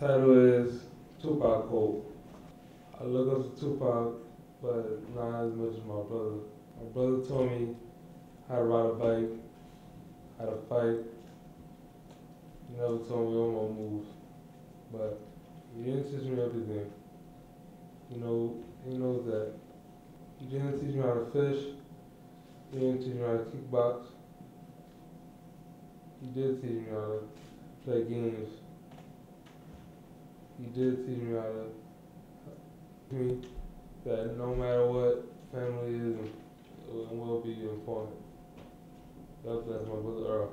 Title is Tupac quote. I look up to Tupac, but not as much as my brother. My brother told me how to ride a bike, how to fight. He never told me all my moves, but he didn't teach me everything. You know, he knows that. He didn't teach me how to fish. He didn't teach me how to kickbox. He did teach me how to play games. He did teach me how to me that no matter what, family is and will be important. God bless my brother Earl.